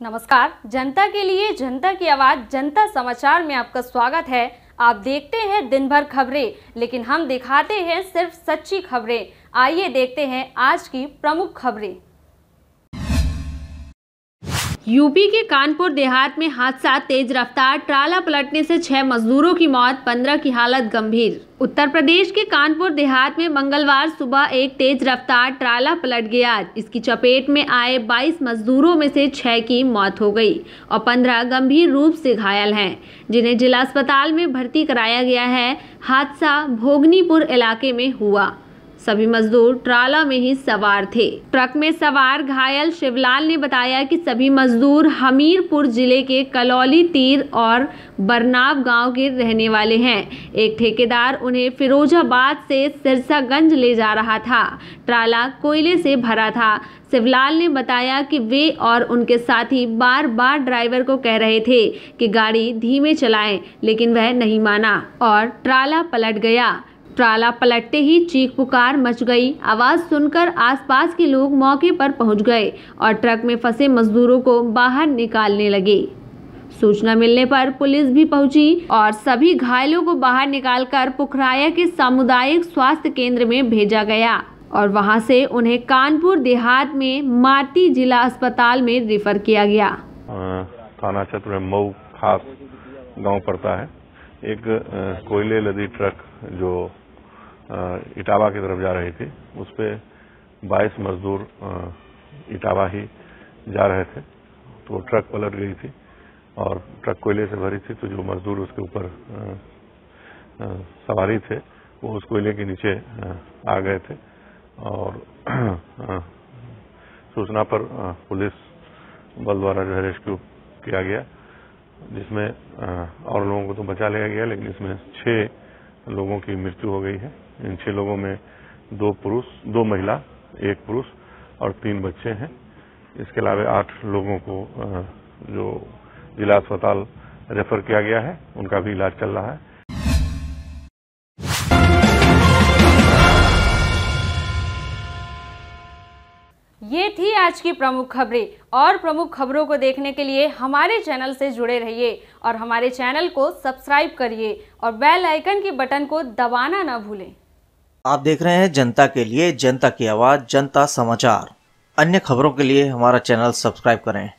नमस्कार। जनता के लिए जनता की आवाज़, जनता समाचार में आपका स्वागत है। आप देखते हैं दिन भर खबरें, लेकिन हम दिखाते हैं सिर्फ़ सच्ची खबरें। आइए देखते हैं आज की प्रमुख खबरें। यूपी के कानपुर देहात में हादसा, तेज रफ्तार, ट्राला पलटने से छह मजदूरों की मौत, पंद्रह की हालत गंभीर। उत्तर प्रदेश के कानपुर देहात में मंगलवार सुबह एक तेज रफ्तार, ट्राला पलट गया। इसकी चपेट में आए 22 मजदूरों में से छह की मौत हो गई और 15 गंभीर रूप से घायल हैं, जिन्हें जिला अस्पताल में भर्ती कराया गया है। हादसा भोगनीपुर इलाके में हुआ। सभी मजदूर ट्राला में ही सवार थे। ट्रक में सवार घायल शिवलाल ने बताया कि सभी मजदूर हमीरपुर ज़िले के कलौली तीर और बरनाव गाँव के रहने वाले हैं। एक ठेकेदार उन्हें फिरोजाबाद से सिरसागंज ले जा रहा था। ट्राला कोयले से भरा था। शिवलाल ने बताया कि वे और उनके साथी बार बार ड्राइवर को कह रहे थे कि गाड़ी धीमे चलाएँ, लेकिन वह नहीं माना और ट्राला पलट गया। ट्राला पलटते ही चीख पुकार मच गई। आवाज़ सुनकर आसपास के लोग मौके पर पहुँच गए और ट्रक में फंसे मजदूरों को बाहर निकालने लगे। सूचना मिलने पर पुलिस भी पहुँची और सभी घायलों को बाहर निकालकर पुखराया के सामुदायिक स्वास्थ्य केंद्र में भेजा गया और वहाँ से उन्हें कानपुर देहात में माटी जिला अस्पताल में रेफर किया गया। थाना क्षेत्र में मऊ खास गाँव पड़ता है। एक कोयले लदी ट्रक जो इटावा की तरफ़ जा रही थी। उस पर बाईस मजदूर इटावा ही जा रहे थे। तो ट्रक पलट गई थी और ट्रक कोयले से भरी थी। तो जो मजदूर उसके ऊपर सवारी थे, वो उस कोयले के नीचे आ गए थे और सूचना पर पुलिस बल द्वारा जो है रेस्क्यू किया गया, जिसमें और लोगों को तो बचा लिया गया, लेकिन इसमें छह लोगों की मृत्यु हो गई है। इन छह लोगों में दो पुरुष, दो महिला, एक पुरुष और तीन बच्चे हैं। इसके अलावा आठ लोगों को जो जिला अस्पताल रेफर किया गया है, उनका भी इलाज चल रहा है। ये थी आज की प्रमुख खबरें। और प्रमुख खबरों को देखने के लिए हमारे चैनल से जुड़े रहिए और हमारे चैनल को सब्सक्राइब करिए और बेल आइकन के बटन को दबाना ना भूलें। आप देख रहे हैं जनता के लिए जनता की आवाज़, जनता समाचार। अन्य खबरों के लिए हमारा चैनल सब्सक्राइब करें।